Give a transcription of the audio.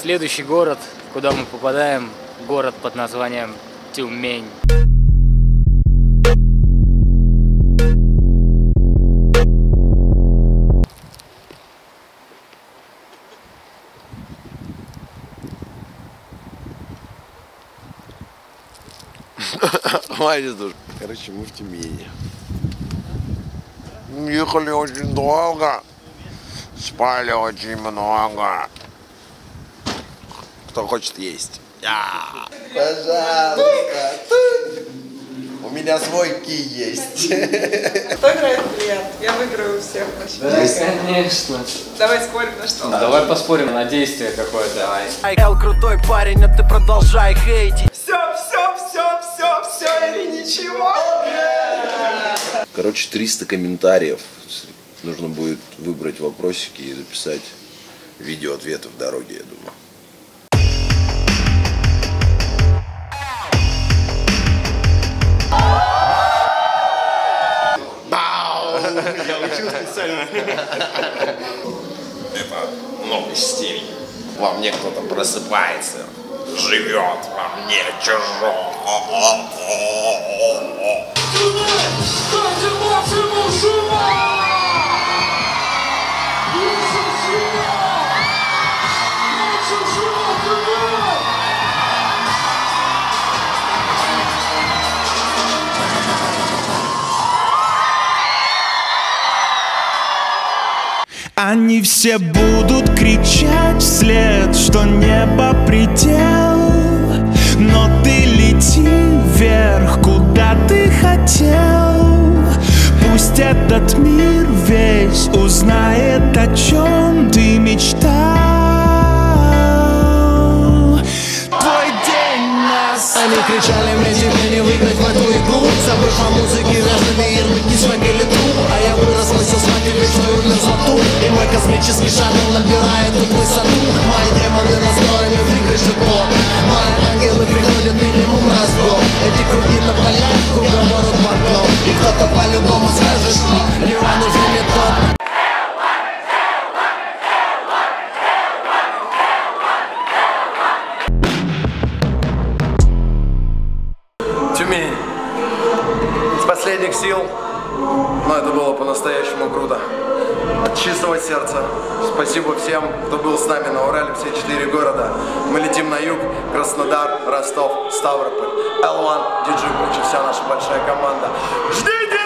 Следующий город, куда мы попадаем, город под названием Тюмень. Короче, мы в Тюмени. Ехали очень долго. Спали очень много. Кто хочет есть? Я. Пожалуйста. У меня свой ки есть. Кто играет в бильярд? Я выиграю у всех. значит. конечно. Давай спорим на что. Давай поспорим на действие какое-то. Эл крутой парень, а ты продолжай хейтить Все, все, все, все, все или ничего. Короче, 300 комментариев. Нужно будет выбрать вопросики и записать видео ответы в дороге, я думаю. Это новый стиль. Во мне кто-то просыпается, живет во мне чужой. Они все будут кричать вслед, что небо предел. Но ты лети вверх, куда ты хотел. Пусть этот мир весь узнает, о чем ты мечтал. Твой день нас Они кричали мне тебе не выиграть в эту игру. Забыв о музыке, вежливый мир, не свек космический шаттл набирает тут высоту Мои демоны настроены выиграть живот Мои ангелы приходят минимум раз в год Эти круги на полях, круговорот в окно И кто-то по-любому скажет, Ливан уже не тот Тюмень. С последних сил. Но это было по-настоящему круто. От чистого сердца. Спасибо всем, кто был с нами на Урале, все четыре города. Мы летим на юг, Краснодар, Ростов, Ставрополь. L1, DJ Бучи, вся наша большая команда. Ждите!